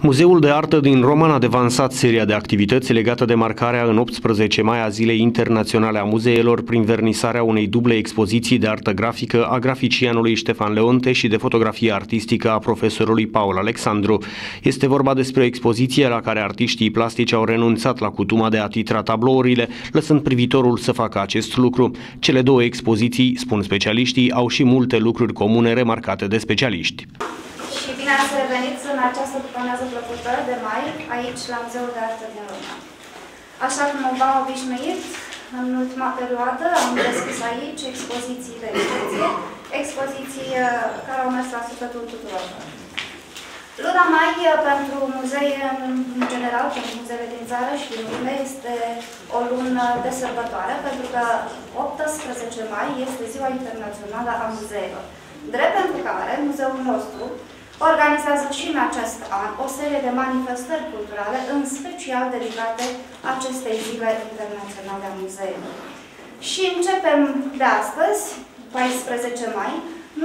Muzeul de Artă din Roman a devansat seria de activități legată de marcarea în 18 mai a Zilei Internaționale a Muzeelor prin vernisarea unei duble expoziții de artă grafică a graficianului Ștefan Leonte și de fotografie artistică a profesorului Paul Alexandru. Este vorba despre o expoziție la care artiștii plastici au renunțat la cutuma de a titra tablourile, lăsând privitorul să facă acest lucru. Cele două expoziții, spun specialiștii, au și multe lucruri comune remarcate de specialiști. Și bine ați revenit în această după plăcută de mai, aici la Muzeul de Artă din Roma. Așa cum v-am obișnuit, în ultima perioadă am deschis aici expoziții de expoziție, expoziții uh, care au mers la sufletul tuturor. Luna mai uh, pentru muzee în general, pentru muzeele din țară și din lume, este o lună de sărbătoare, pentru că 18 mai este Ziua Internațională a Muzeelor. Drept pentru care muzeul nostru organizează și în acest an o serie de manifestări culturale, în special dedicate acestei zile internaționale a muzeului. Și începem de astăzi, 14 mai,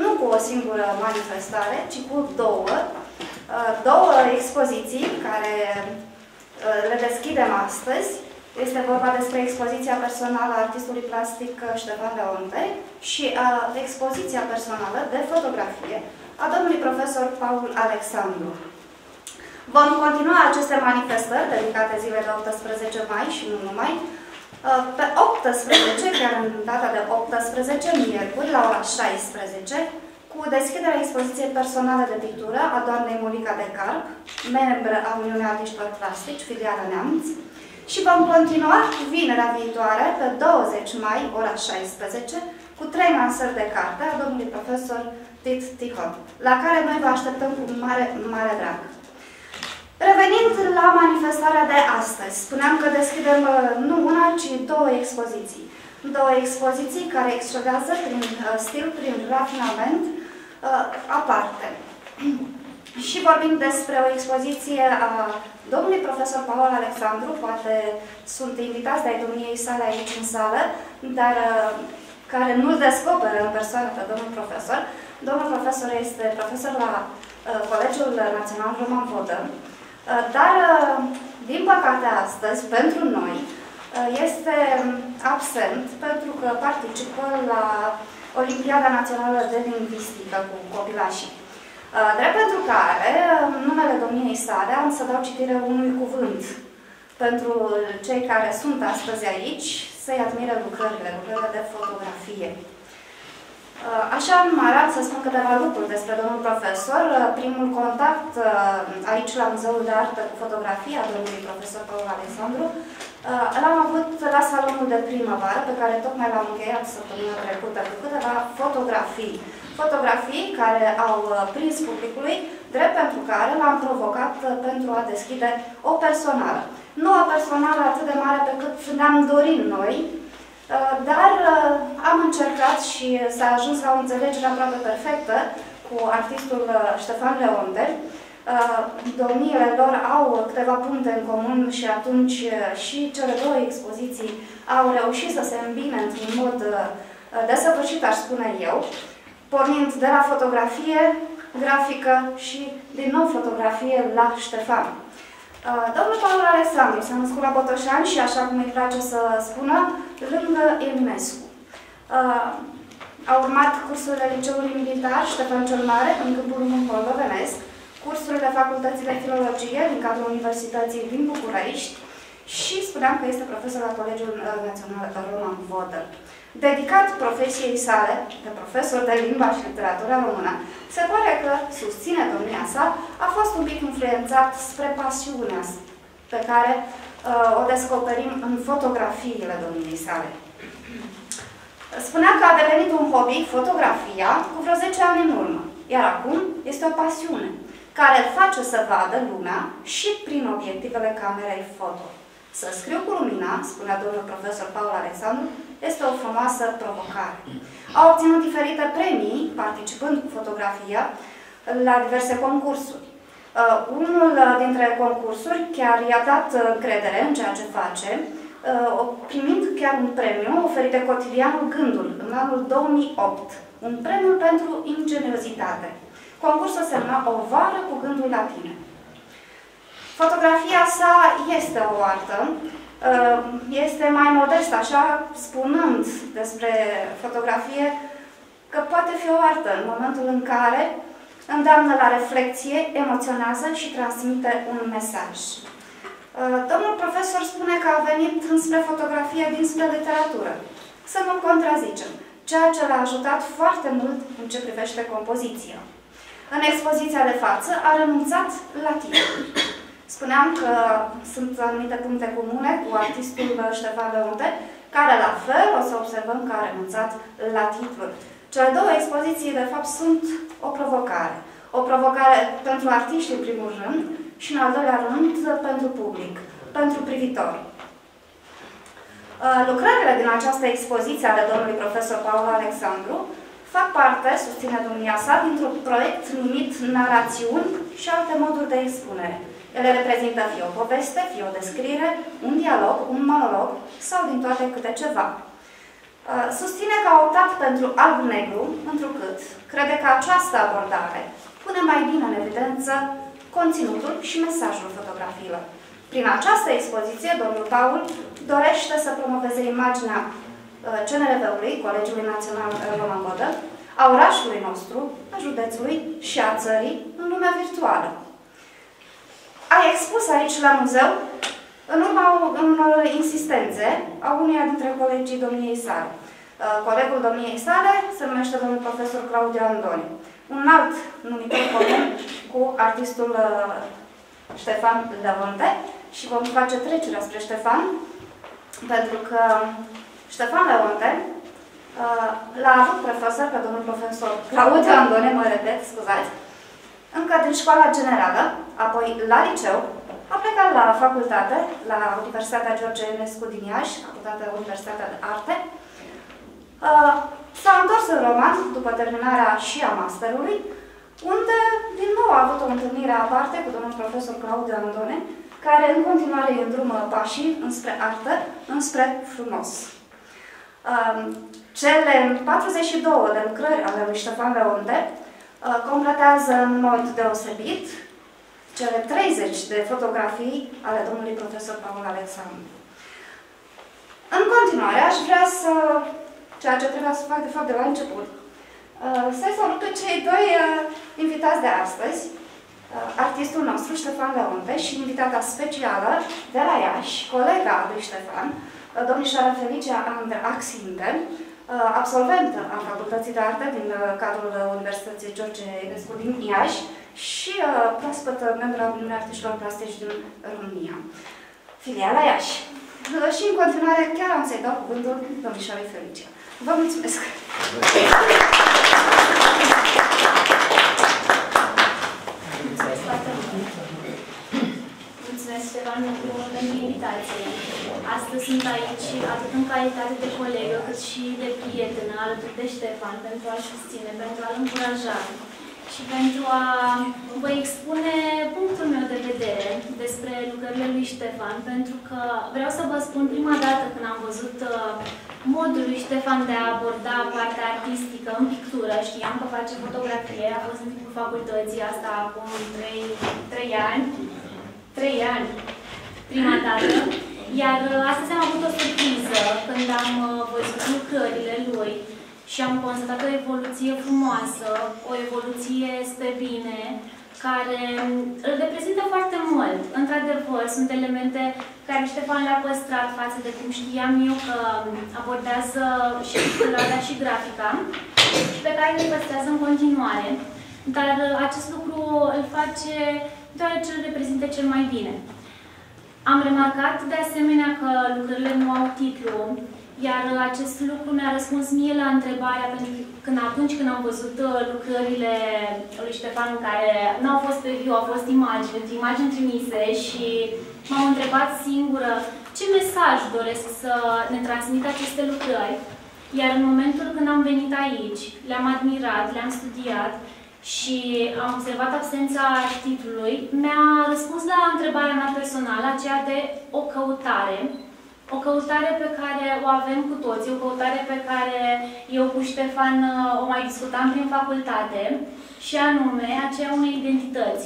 nu cu o singură manifestare, ci cu două, uh, două expoziții care uh, le deschidem astăzi. Este vorba despre expoziția personală a artistului plastic Ștefan Leonte și expoziția personală de fotografie a domnului profesor Paul Alexandru. Vom continua aceste manifestări dedicate zilei de 18 mai și nu numai. Uh, pe 18, chiar în data de 18, miercuri, la ora 16, cu deschiderea expoziției personale de pictură a doamnei Monica de Carp, membră a Uniunii Artiștilor Plastici, filiala Neamț, și vom continua vinerea viitoare, pe 20 mai, ora 16, cu trei lansări de carte a domnului profesor Tit Tihon, la care noi vă așteptăm cu mare, mare drag. Revenind la manifestarea de astăzi, spuneam că deschidem uh, nu una, ci două expoziții. Două expoziții care excedează prin uh, stil, prin rafinament, uh, aparte. Și vorbim despre o expoziție a domnului profesor Paul Alexandru, poate sunt invitați de-ai domniei sale aici în sală, dar care nu-l descoperă în persoană pe domnul profesor. Domnul profesor este profesor la uh, Colegiul Național Roman Vodă, uh, dar, uh, din păcate, astăzi, pentru noi, uh, este absent pentru că participă la Olimpiada Națională de Lingvistică cu copilașii. Uh, drept pentru care, în numele domniei sale, am să dau citire unui cuvânt pentru cei care sunt astăzi aici, să-i admire lucrările, lucrările de fotografie. Uh, așa mă arăt să spun câteva lucruri despre domnul profesor. Uh, primul contact uh, aici la Muzeul de Artă cu fotografia domnului profesor Paul Alexandru l-am avut la salonul de primăvară, pe care tocmai l-am încheiat săptămâna trecută cu câteva fotografii. Fotografii care au prins publicului, drept pentru care l-am provocat pentru a deschide o personală. Nu o personală atât de mare pe cât ne-am dorit noi, uh, dar uh, am încercat și s-a ajuns la o înțelegere aproape perfectă cu artistul uh, Ștefan Leonde. Domniile lor au câteva puncte în comun și atunci și cele două expoziții au reușit să se îmbine într-un mod desăvârșit, aș spune eu, pornind de la fotografie, grafică și din nou fotografie la Ștefan. Uh, domnul Paul Alexandru s-a născut la Botoșani și, așa cum îi place să spună, lângă Eminescu. Uh, a urmat cursurile Liceului Militar Ștefan cel Mare în câmpul moldovenesc, cursurile Facultății de Filologie din cadrul Universității din București și spuneam că este profesor la Colegiul uh, Național Roman Vodă. Dedicat profesiei sale, de profesor de limba și literatura română, se pare că, susține domnia sa, a fost un pic influențat spre pasiunea pe care uh, o descoperim în fotografiile domniei sale. Spunea că a devenit un hobby, fotografia, cu vreo 10 ani în urmă, iar acum este o pasiune, care îl face să vadă lumea și prin obiectivele camerei foto. Să scriu cu lumina, spunea domnul profesor Paul Alexandru, este o frumoasă provocare. A obținut diferite premii, participând cu fotografia, la diverse concursuri. Uh, unul dintre concursuri chiar i-a dat încredere în ceea ce face, uh, primind chiar un premiu oferit de cotidianul Gândul în anul 2008, un premiu pentru ingeniozitate. Concursul semna O vară cu gândul la tine. Fotografia sa este o artă, uh, este mai modest, așa, spunând despre fotografie, că poate fi o artă în momentul în care îndeamnă la reflexie, emoționează și transmite un mesaj. Uh, domnul profesor spune că a venit înspre fotografie dinspre literatură. Să nu contrazicem, ceea ce l-a ajutat foarte mult în ce privește compoziția. În expoziția de față a renunțat la timp. Spuneam că sunt anumite puncte comune cu artistul Ștefan Leonte, care la fel o să observăm că a renunțat la titluri. Cele două expoziții, de fapt, sunt o provocare. O provocare pentru artiști, în primul rând, și, în al doilea rând, pentru public, pentru privitori. Uh, lucrările din această expoziție ale domnului profesor Paul Alexandru fac parte, susține domnia sa, dintr-un proiect numit Narațiuni și alte moduri de expunere. Ele reprezintă fie o poveste, fie o descriere, un dialog, un monolog sau din toate câte ceva. Uh, susține că a optat pentru alb-negru, întrucât crede că această abordare pune mai bine în evidență conținutul și mesajul fotografiilor. Prin această expoziție, domnul Paul dorește să promoveze imaginea uh, CNRV-ului, Colegiului Național Roman Bodă, a orașului nostru, a județului și a țării în lumea virtuală. A expus aici la muzeu în urma unor insistențe a uneia dintre colegii domniei sale. Uh, colegul domniei sale se numește domnul profesor Claudiu Andoni. Un alt numitor comun cu artistul uh, Ștefan Leonte și vom face trecerea spre Ștefan, pentru că Ștefan Leonte uh, l-a avut profesor pe domnul profesor Claudiu Andone, mă repet, scuzați, încă din școala generală, apoi la liceu, a plecat la facultate, la Universitatea George Enescu din Iași, facultatea Universitatea de Arte. Uh, s-a întors în roman, după terminarea și a masterului, unde din nou a avut o întâlnire aparte cu domnul profesor Claudiu Andone, care în continuare îi îndrumă pașii înspre artă, înspre frumos. Uh, cele 42 de lucrări ale lui Ștefan Leonte uh, completează în mod deosebit cele 30 de fotografii ale domnului profesor Paul Alexandru. În continuare, aș vrea să, ceea ce trebuia să fac de fapt de la început, uh, să salut pe cei doi uh, invitați de astăzi, uh, artistul nostru, Ștefan Leonte, și invitata specială de la Iași, colega lui Ștefan, domnișoara Felicia Ander Axinte, absolventă a Facultății de Arte din cadrul Universității George Enescu din Iași, și uh, proaspătă membru al Uniunii Artiștilor Plastici din România. Filiala Iași. Uh, și în continuare chiar am să-i dau cuvântul domnișoarei Felicia. Vă mulțumesc! Mulțumesc, Ștefan, pentru invitație. Astăzi sunt aici atât în calitate de colegă, cât și de prietenă alături de Ștefan pentru a-l susține, pentru a-l încuraja și pentru a vă expune punctul meu de vedere despre lucrările lui Ștefan, pentru că vreau să vă spun prima dată când am văzut uh, modul lui Ștefan de a aborda partea artistică în pictură, știam că face fotografie, a fost în timpul facultății asta acum 3, 3 ani, 3 ani, prima dată, iar uh, astăzi am avut o surpriză când am uh, văzut lucrările lui și am constatat o evoluție frumoasă, o evoluție spre bine, care îl reprezintă foarte mult. Într-adevăr, sunt elemente care Ștefan le-a păstrat față de cum știam eu că abordează și picturarea și grafica și pe care le păstrează în continuare. Dar acest lucru îl face deoarece îl reprezintă cel mai bine. Am remarcat de asemenea că lucrările nu au titlu, iar acest lucru mi-a răspuns mie la întrebarea, pentru că când, atunci când am văzut uh, lucrările lui Ștefan, care nu au fost pe viu, au fost imagini, imagini trimise și m-am întrebat singură ce mesaj doresc să ne transmit aceste lucrări. Iar în momentul când am venit aici, le-am admirat, le-am studiat și am observat absența titlului, mi-a răspuns la întrebarea mea personală, aceea de o căutare o căutare pe care o avem cu toți, o căutare pe care eu cu Ștefan uh, o mai discutam prin facultate, și anume aceea unei identități.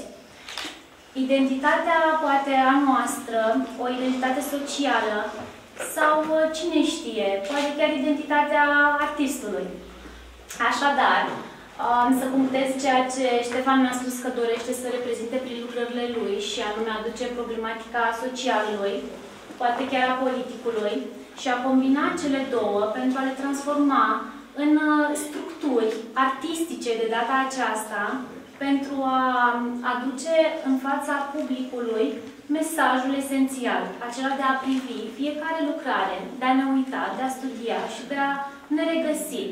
identitatea, poate a noastră, o identitate socială, sau uh, cine știe, poate chiar identitatea artistului. Așadar, am să punctez ceea ce Ștefan mi-a spus că dorește să reprezinte prin lucrările lui și anume aduce problematica socialului, poate chiar a politicului, și a combina cele două pentru a le transforma în uh, structuri artistice de data aceasta, pentru a aduce în fața publicului mesajul esențial, acela de a privi fiecare lucrare, de a ne uita, de a studia și de a ne regăsi,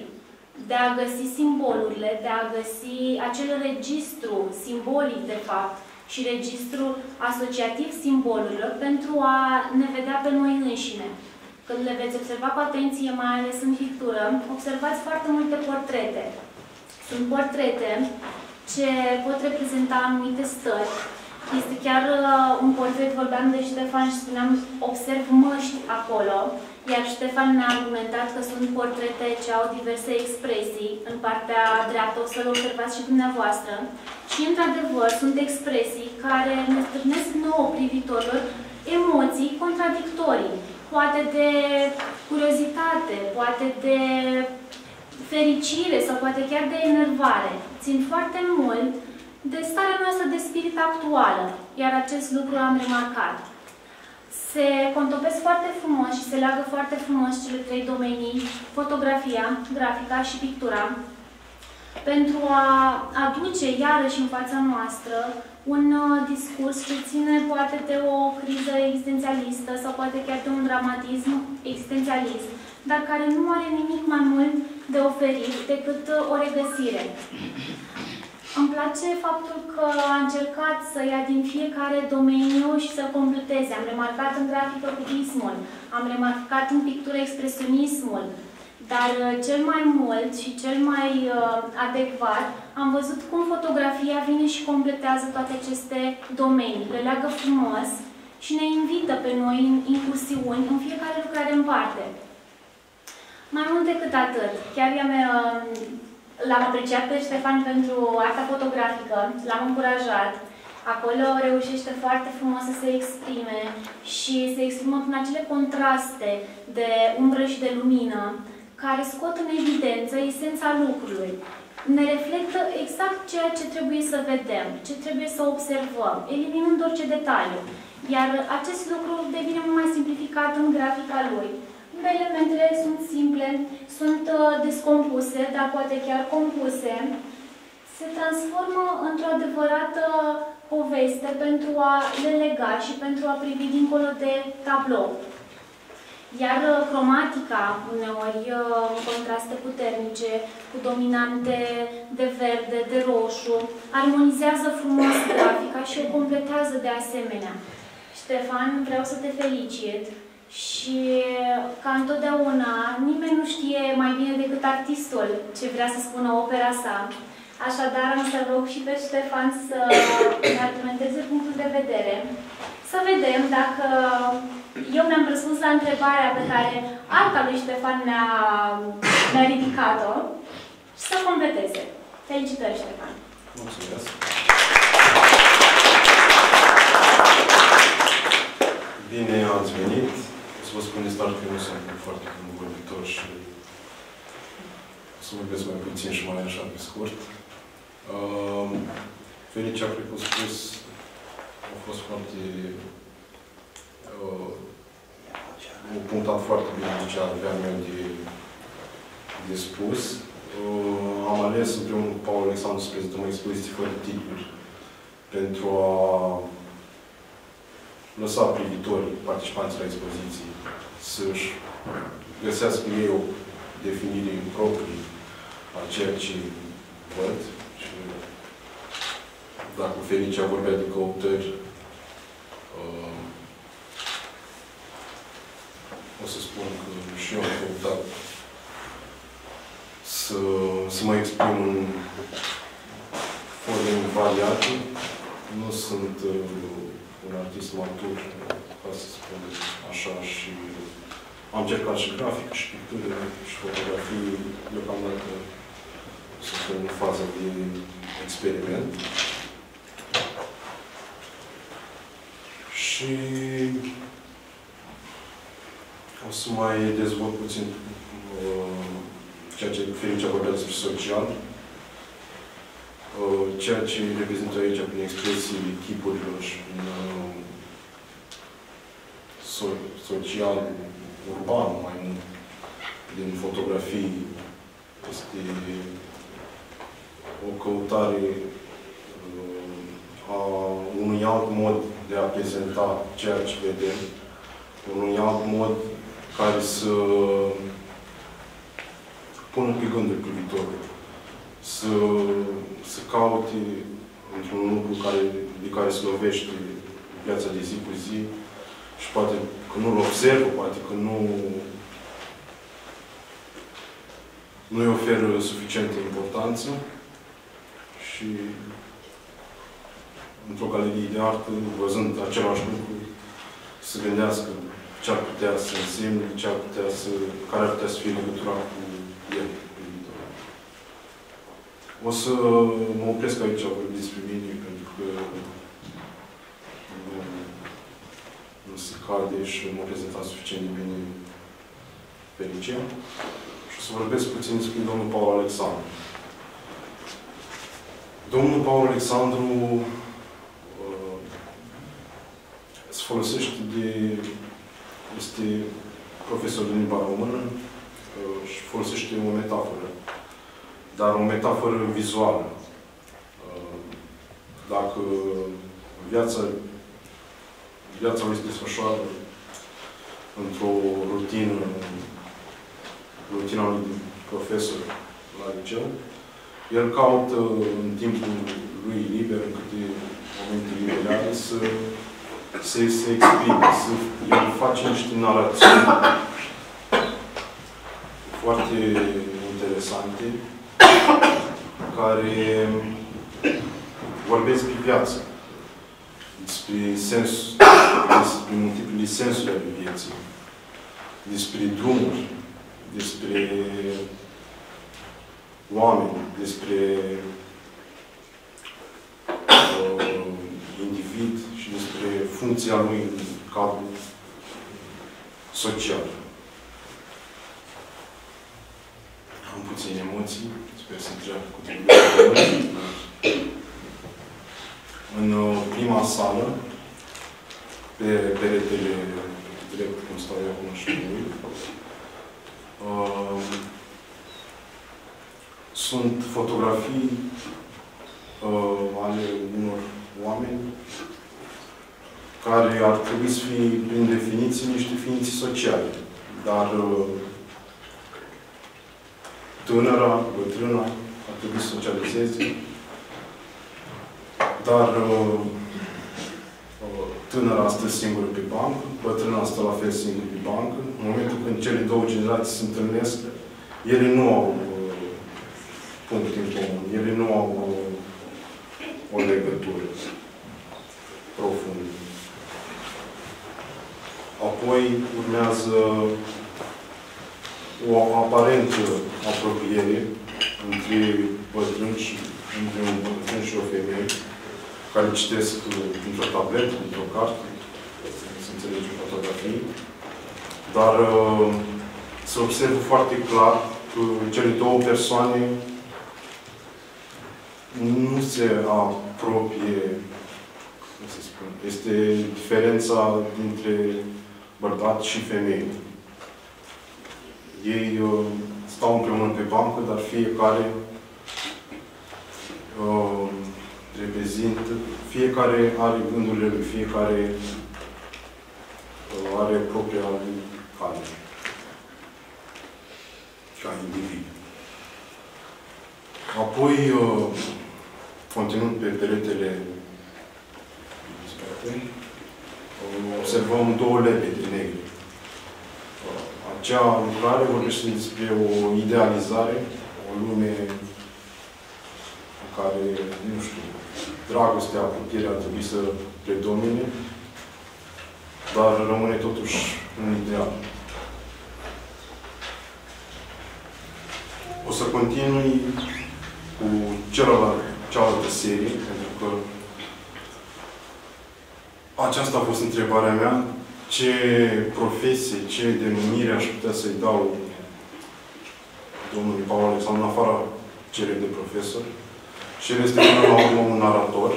de a găsi simbolurile, de a găsi acel registru simbolic, de fapt, și registru asociativ simbolurilor pentru a ne vedea pe noi înșine. Când le veți observa cu atenție, mai ales în pictură, observați foarte multe portrete. Sunt portrete ce pot reprezenta anumite stări. Este chiar uh, un portret, vorbeam de Ștefan și spuneam, observ măști acolo, iar Ștefan ne-a argumentat că sunt portrete ce au diverse expresii. În partea dreaptă o să-l observați și dumneavoastră. Și, într-adevăr, sunt expresii care ne stârnesc nouă privitorilor emoții contradictorii. Poate de curiozitate, poate de fericire sau poate chiar de enervare. Țin foarte mult de starea noastră de spirit actuală, iar acest lucru am remarcat. Se contopesc foarte frumos și se leagă foarte frumos cele trei domenii, fotografia, grafica și pictura, pentru a aduce iarăși în fața noastră un uh, discurs ce ține poate de o criză existențialistă sau poate chiar de un dramatism existențialist, dar care nu are nimic mai mult de oferit decât uh, o regăsire. Îmi place faptul că a încercat să ia din fiecare domeniu și să completeze. Am remarcat în grafică cubismul, am remarcat în pictură expresionismul, dar uh, cel mai mult și cel mai uh, adecvat am văzut cum fotografia vine și completează toate aceste domenii, le leagă frumos și ne invită pe noi în incursiuni în fiecare lucrare în parte. Mai mult decât atât, chiar i-am uh, l-am apreciat pe Ștefan pentru arta fotografică, l-am încurajat. Acolo reușește foarte frumos să se exprime și se exprimă prin acele contraste de umbră și de lumină, care scot în evidență esența lucrului. Ne reflectă exact ceea ce trebuie să vedem, ce trebuie să observăm, eliminând orice detaliu. Iar acest lucru devine mult mai simplificat în grafica lui. Elementele sunt simple, sunt uh, descompuse, dar poate chiar compuse. Se transformă într-o adevărată poveste pentru a le lega și pentru a privi dincolo de tablou. Iar uh, cromatica, uneori uh, în contraste puternice, cu dominante de verde, de roșu, armonizează frumos grafica și o completează de asemenea. Ștefan, vreau să te felicit și ca întotdeauna nimeni nu știe mai bine decât artistul ce vrea să spună opera sa. Așadar, am să rog și pe Ștefan să ne argumenteze punctul de vedere. Să vedem dacă eu mi-am răspuns la întrebarea pe care arta lui Ștefan mi-a mi, ridicat-o și să completeze. Felicitări, Ștefan! Mulțumesc! Bine ați venit! Să vă spun start că nu sunt foarte bun vorbitor și o să vorbesc mai puțin și mai așa pe scurt. Uh, Felicia, cred că a spus, a fost foarte uh, punctat foarte bine ce aveam eu de, de spus. Uh, am ales împreună cu Paul Alexandru să prezentăm o expoziție fără titluri pentru a lăsa privitorii, participanții la expoziții, să-și găsească ei o definire proprie a ceea ce văd. Și dacă Felicia vorbea de căutări, uh, o să spun că și eu am căutat să, să mă exprim în forme variate. Nu sunt uh, un artist matur, ca să spun așa, și am încercat și grafic, și pictură, și fotografii, deocamdată sunt în fază de experiment. Și o să mai dezvolt puțin uh, ceea ce Felicia vorbea despre social. Uh, ceea ce reprezintă aici prin expresii chipurilor și prin uh, so social, urban mai mult, din fotografii, este o căutare uh, a unui alt mod de a prezenta ceea ce vedem, unui alt mod care să pună pe gândul privitorul, să, să caute într-un lucru care, de care se lovește viața de zi cu zi și poate că nu-l observă, poate că nu nu-i oferă suficientă importanță și într-o galerie de artă, văzând același lucru, să gândească ce ar putea să însemne, ce ar putea să, care ar putea să fie legătura cu el pe viitor. O să mă opresc aici, vorbim despre mine, pentru că nu, nu se cade și mă prezenta suficient de bine Felicia. Și o să vorbesc puțin despre domnul Paul Alexandru. Domnul Paul Alexandru uh, se folosește de este profesor de limba română uh, și folosește o metaforă, dar o metaforă vizuală. Uh, dacă viața, viața lui se desfășoară într-o rutină, rutina lui de profesor la liceu, el caută în timpul lui liber, în câte momente libere să se, se exprime, să el face niște narațiuni foarte interesante care vorbesc pe viață, despre sens, despre multiple sensuri ale vieții, despre drumuri, despre oameni, despre uh, individ și despre funcția lui în cadrul social. Am puține emoții, sper să treacă cu timpul. În uh, prima sală, pe peretele drept, cum stau eu acum și lui, uh, sunt fotografii uh, ale unor oameni care ar trebui să fie, prin definiție, niște ființe sociale. Dar uh, tânăra, bătrâna, ar trebui să socializeze. Dar uh, uh, tânăra stă singură pe bancă, bătrâna stă la fel singură pe bancă. În momentul când cele două generații se întâlnesc, ele nu au uh, punct în comun. Ele nu au uh, o legătură profundă. Apoi urmează o aparentă apropiere între bătrâni și între un bătrân și o femeie care citesc într-o tabletă, într-o carte, să înțelege fotografii, dar uh, se observă foarte clar că cele două persoane nu se apropie, cum să spun, este diferența dintre bărbat și femeie. Ei uh, stau împreună pe bancă, dar fiecare uh, reprezintă, fiecare are gândurile lui, fiecare uh, are propria lui cale ca individ. Apoi, uh, continuând pe peretele observăm două lebede negre. Acea lucrare vorbește despre o idealizare, o lume în care, nu știu, dragostea, apropierea ar trebui să predomine, dar rămâne totuși un ideal. O să continui cu celălalt, cealaltă serie, pentru că această aceasta a fost întrebarea mea. Ce profesie, ce denumire aș putea să-i dau domnului Paul Alexandru, în afara celei de profesor. Și el este până la urmă un narator.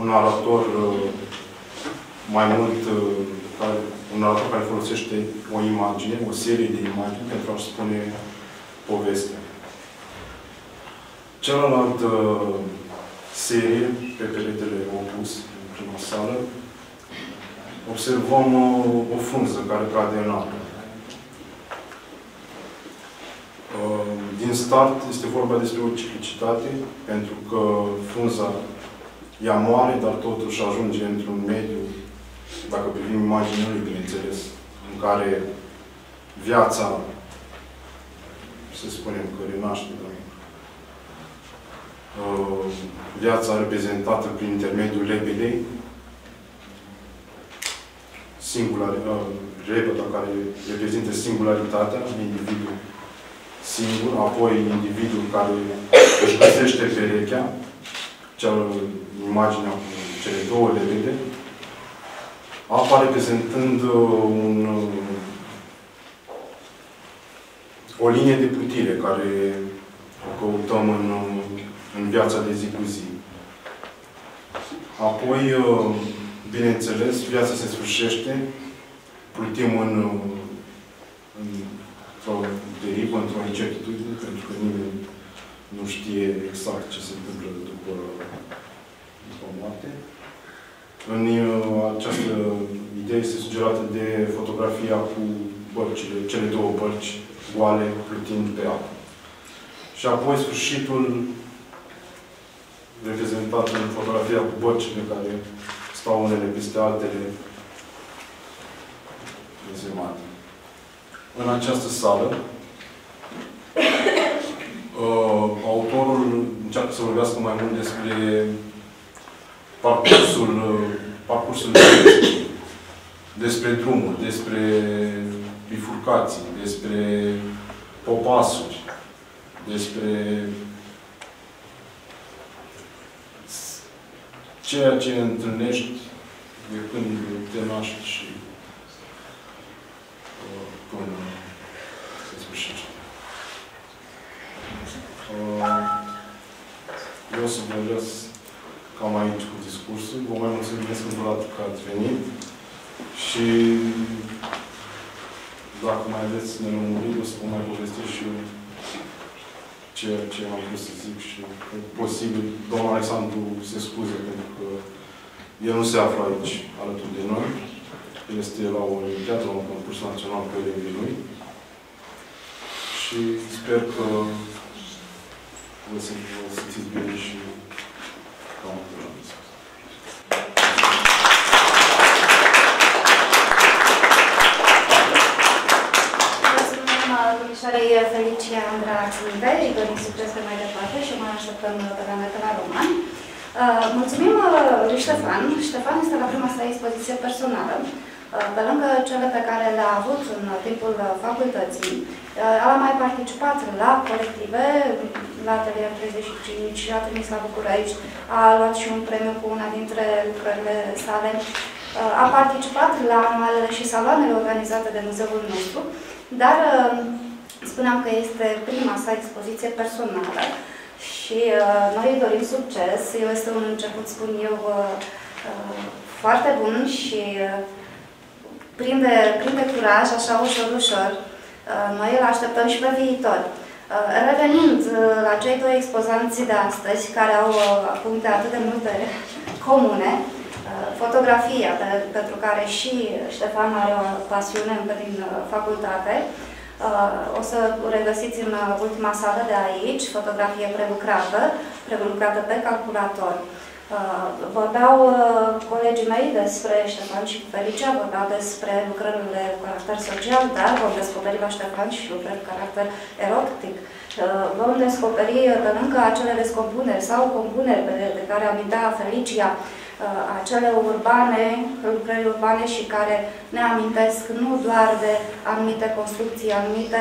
Un narator uh, mai mult, uh, care, un narator care folosește o imagine, o serie de imagini pentru a spune povestea. Cealaltă serie, pe peretele opus, în prima sală, observăm o, uh, o frunză care cade în apă. Uh, din start este vorba despre o ciclicitate, pentru că frunza ea moare, dar totuși ajunge într-un mediu, dacă privim imaginea bineînțeles, în care viața, să spunem că renaște, dar uh, viața reprezentată prin intermediul lebedei, singular, uh, care reprezintă singularitatea individului singur, apoi individul care își găsește perechea, cea imaginea cu cele două lebede, apa reprezentând uh, un, uh, o linie de plutire care o căutăm în, uh, în viața de zi cu zi. Apoi, bineînțeles, viața se sfârșește, plutim în, în într-o derivă, într-o incertitudine, pentru că nimeni nu știe exact ce se întâmplă după, după moarte. În uh, această idee este sugerată de fotografia cu bărcile, cele două bărci goale plutind pe apă. Și apoi sfârșitul reprezentat în fotografia cu bărcile care stau unele peste altele rezemate în această sală. Uh, autorul încearcă să vorbească mai mult despre parcursul, uh, parcursul despre drumuri, despre bifurcații, despre popasuri, despre ceea ce întâlnești de când te naști și până se sfârșește. Uh, eu o să vă las cam aici cu discursul. Vă mai mulțumesc încă o dată că ați venit și dacă mai aveți nelămuriri, o să vă mai povestesc și eu ceea ce am vrut să zic și posibil. Domnul Alexandru se scuze pentru că el nu se află aici alături de noi. Este la o olimpiadă, la un concurs național pe elevii lui. Și sper că vă simțiți bine și ca domnișoarei Felicia Andra Ținte, îi dorim succes pe mai departe și mai așteptăm pe la la Roman. Uh, mulțumim uh, lui Ștefan. Ștefan este la prima sa expoziție personală. Uh, pe lângă cele pe care le-a avut în timpul uh, facultății, uh, a mai participat la colective, la Atelier 35, a trimis la București, a luat și un premiu cu una dintre lucrările sale, a participat la anualele și saloanele organizate de muzeul nostru, dar spuneam că este prima sa expoziție personală și noi îi dorim succes. Este un început, spun eu, foarte bun și prinde, prinde curaj, așa ușor, ușor. Uh, noi îl așteptăm și pe viitor. Uh, revenind uh, la cei doi expozanți de astăzi, care au puncte atât de multe comune, fotografia, de, pentru care și Ștefan are o pasiune încă din facultate, o să regăsiți în ultima sală de aici, fotografie prelucrată, prelucrată pe calculator. Uh, vorbeau uh, colegii mei despre Ștefan și Felicia, vorbeau despre lucrările cu caracter social, dar vom descoperi la Ștefan și lucrări cu caracter erotic. Uh, vom descoperi, pe lângă acele descompuneri sau compuneri de, de care amintea Felicia, acele urbane, lucrări urbane și care ne amintesc nu doar de anumite construcții, anumite,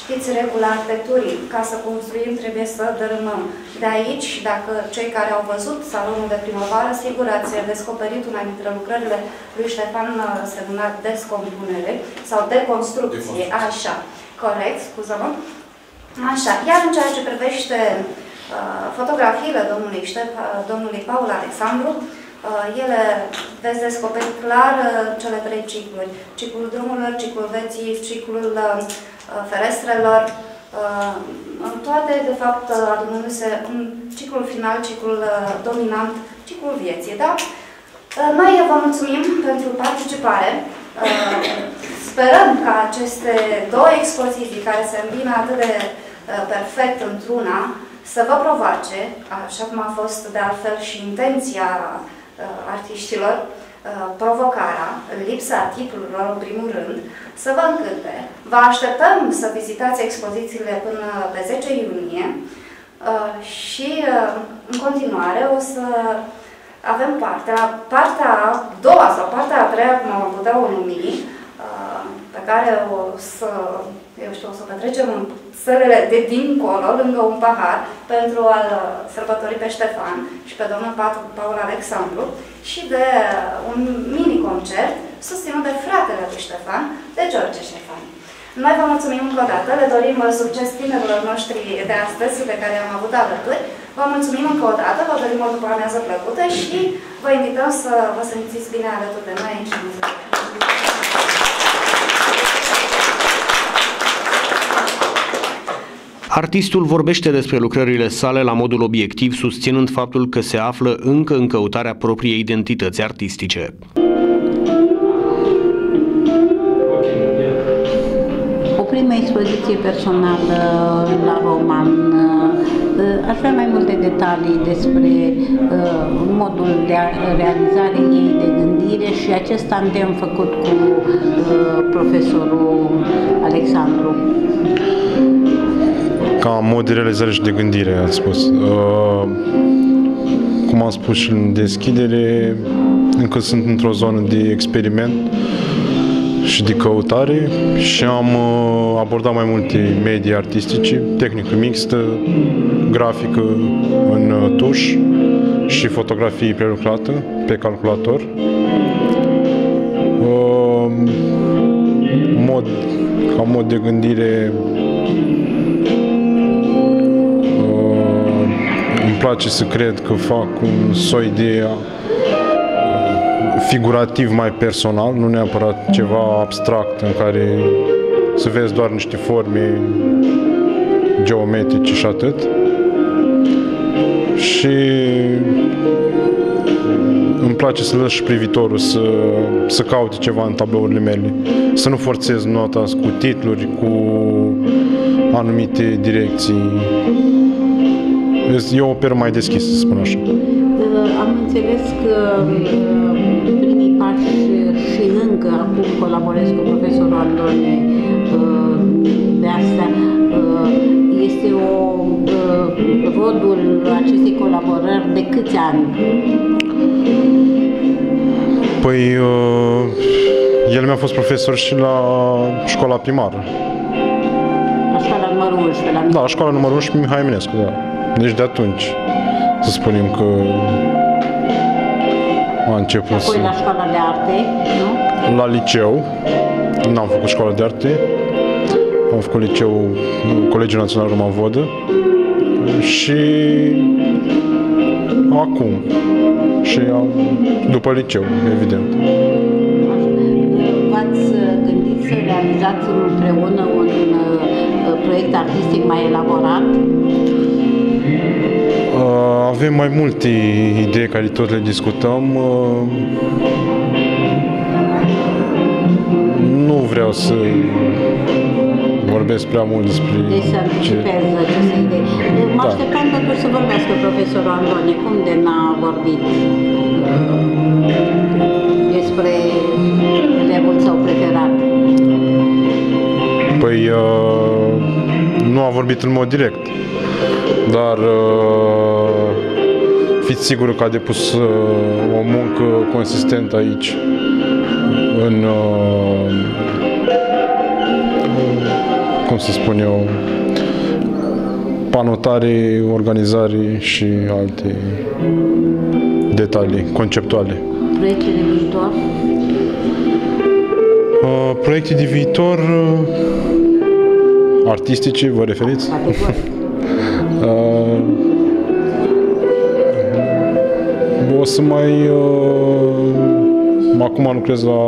știți, regula arhitecturii, ca să construim trebuie să dărâmăm. De aici, dacă cei care au văzut salonul de primăvară, sigur ați descoperit una dintre lucrările lui Ștefan semnat Descompunere sau Deconstrucție, așa, corect, scuză-mă. Așa, iar în ceea ce privește uh, fotografiile domnului, Ștef, uh, domnului Paul Alexandru, uh, ele veți descoperi clar uh, cele trei cicluri. Ciclul drumurilor, ciclul veții, ciclul uh, ferestrelor, uh, în toate, de fapt, uh, adunându-se în ciclul final, ciclul uh, dominant, ciclul vieții, da? Uh, noi vă mulțumim pentru participare. Uh, sperăm ca aceste două expoziții care se îmbină atât de uh, perfect într-una să vă provoace, așa cum a fost de altfel și intenția artiștilor, provocarea, lipsa titlurilor în primul rând, să vă încânte. Vă așteptăm să vizitați expozițiile până pe 10 iunie și în continuare o să avem partea, partea a doua sau partea a treia, cum am putea o numi, uh, pe care o să, eu știu, o să petrecem în sălele de dincolo, lângă un pahar, pentru a-l sărbători pe Ștefan și pe domnul Paul Alexandru și de un mini-concert susținut de fratele lui Ștefan, de George Ștefan. Noi vă mulțumim încă o dată, le dorim succes tinerilor noștri de astăzi, pe care am avut alături. Vă mulțumim încă o dată, vă dorim o după amiază plăcută și vă invităm să vă simțiți bine alături de noi aici în Artistul vorbește despre lucrările sale la modul obiectiv, susținând faptul că se află încă în căutarea propriei identități artistice. O primă expoziție personală la roman Uh, aș vrea mai multe detalii despre uh, modul de realizare ei de gândire și acest tandem făcut cu uh, profesorul Alexandru. Ca mod de realizare și de gândire, ați spus. Cum am spus și în deschidere, încă sunt într-o zonă de experiment și de căutare și am uh, abordat mai multe medii artistice, tehnică mixtă, grafică în uh, tuș și fotografie prelucrată pe calculator. Uh, mod, ca mod de gândire place să cred că fac un soi de figurativ mai personal, nu neapărat ceva abstract în care să vezi doar niște forme geometrice și atât. Și îmi place să lăs și privitorul să, să caute ceva în tablourile mele, să nu forțez nota cu titluri, cu anumite direcții. E o operă mai deschisă, să spun așa. Am înțeles că și încă acum colaborez cu profesorul Andone uh, de asta. Uh, este o uh, rodul acestei colaborări de câți ani? Păi, el mi-a fost profesor și la școala primară. La școala numărul 11, la Da, la școala numărul 11, Mihai Eminescu, da. Deci de atunci, să spunem că a început Apoi să... la școala de arte, nu? La liceu. N-am făcut școala de arte. Am făcut liceu Colegiul Național Roman Vodă. Și acum. Și după liceu, evident. V-ați gândit să realizați împreună un uh, proiect artistic mai elaborat? Avem mai multe idei care tot le discutăm. Uh, nu vreau să vorbesc prea mult despre deci să anticipez ce... aceste idei. Mă da. așteptam totuși să vorbească profesorul Andone. Cum de n-a vorbit uh, despre elevul său preferat? Păi uh, nu a vorbit în mod direct, dar uh, fiți sigur că a depus uh, o muncă consistentă aici, în, uh, cum să spun eu, panotare, organizare și alte detalii conceptuale. Proiecte de viitor? Uh, proiecte de viitor uh, artistice, vă referiți? Categoric. O să mai... Uh, acum lucrez la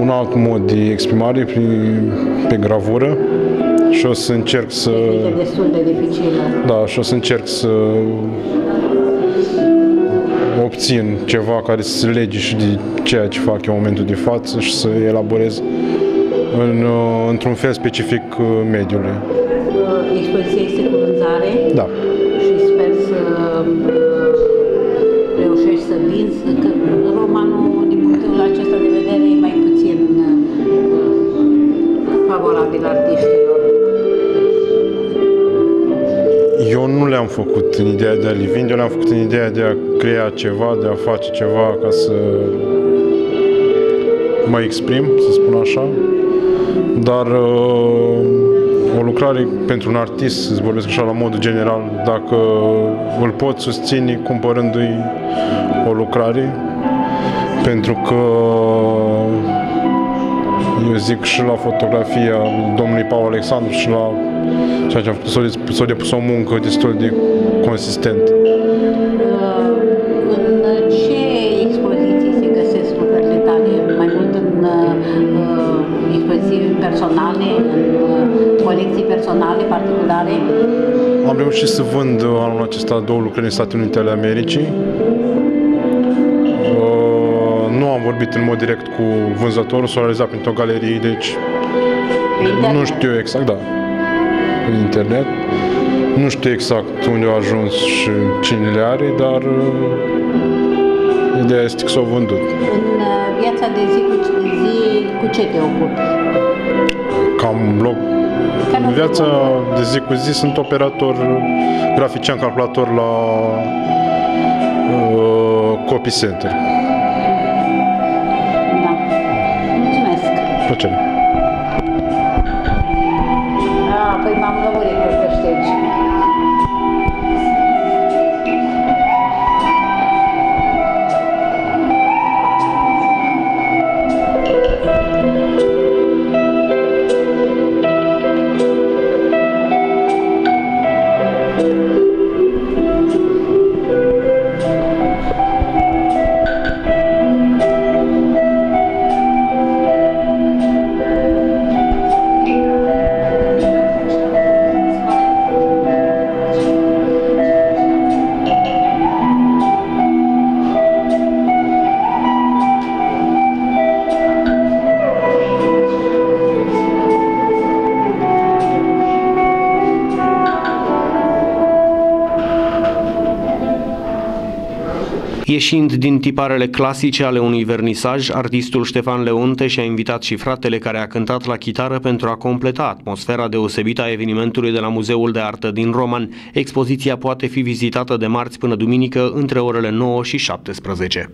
un alt mod de exprimare prin, pe gravură și o să încerc să... E destul de dificilă. Da, și o să încerc să obțin ceva care să se lege și de ceea ce fac eu în momentul de față și să elaborez în, uh, într-un fel specific uh, mediului. Uh, Expoziția este cu vânzare Da. și sper să uh, reușești să vinzi, că romanul, din punctul acesta de vedere, e mai puțin uh, favorabil artiștilor. Eu nu le-am făcut în ideea de a le vinde, eu le-am făcut în ideea de a crea ceva, de a face ceva ca să mă exprim, să spun așa. Dar uh, o lucrare pentru un artist, să vorbesc așa la modul general, dacă îl pot susține cumpărându-i o lucrare, pentru că eu zic și la fotografia domnului Paul Alexandru și la ceea ce a făcut, s-a des- s-a depus o muncă destul de consistent. Uh, În ce expoziții se găsesc lucrările tale? Mai mult în uh, expoziții personale, în uh, colecții personale, particulare? Am reușit să vând anul acesta două lucrări în Statele Unite ale Americii. Vorbit în mod direct cu vânzătorul, s-a realizat printr-o galerie, deci Pe internet? nu știu exact, da, pe internet. Nu știu exact unde au ajuns și cine le are, dar uh, ideea este că s-au vândut. În uh, viața de zi cu zi, cu ce te ocupi? Cam blog. Care În viața blog? de zi cu zi sunt operator grafician calculator la uh, copy center. Ieșind din tiparele clasice ale unui vernisaj, artistul Ștefan Leonte și-a invitat și fratele care a cântat la chitară pentru a completa atmosfera deosebită a evenimentului de la Muzeul de Artă din Roman. Expoziția poate fi vizitată de marți până duminică între orele 9 și 17.